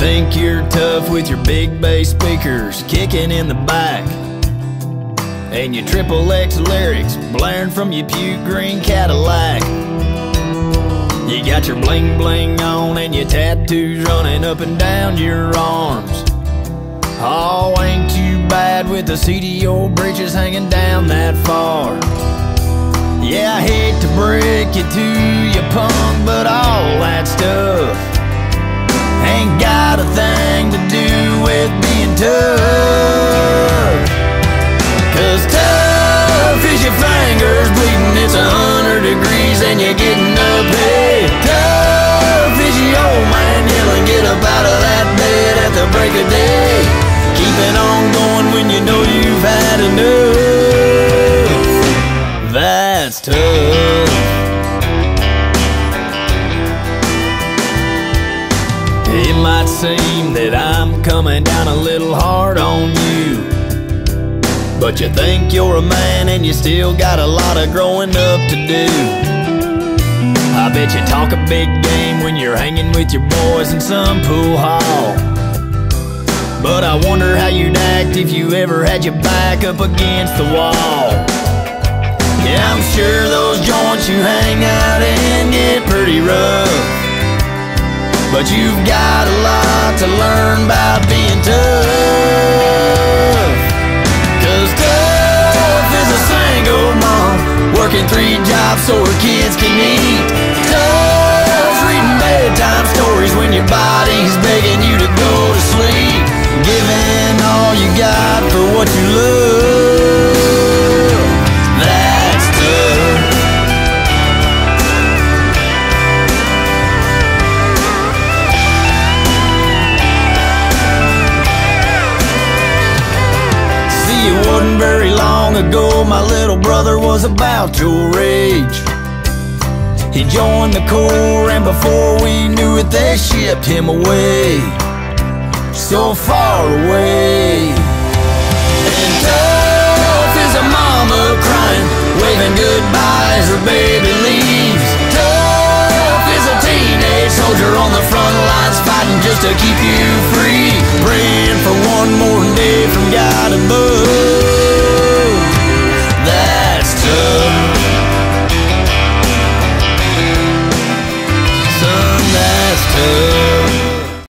think you're tough with your big bass speakers kicking in the back. And your triple X lyrics blaring from your puke green Cadillac. You got your bling bling on and your tattoos running up and down your arms. Oh, ain't too bad with the seedy old breeches hanging down that far. Yeah, I hate to break it to you, punk, tough. Cause tough is your fingers bleeding, it's a hundred degrees and you're getting might seem that I'm coming down a little hard on you. But you think you're a man and you still got a lot of growing up to do. I bet you talk a big game when you're hanging with your boys in some pool hall. But I wonder how you'd act if you ever had your back up against the wall. Yeah, I'm sure those joints you hang But you've got a lot to learn about being tough. Cause tough is a single mom working three jobs so her kids can eat. Tough's reading bedtime stories when your body's long ago my little brother was about your age. He joined the Corps, and before we knew it, they shipped him away. So far away. And tough is a mama crying, waving goodbye as her baby leaves. Tough is a teenage soldier on the front lines fighting just to keep you free. Praying for one more day from God above.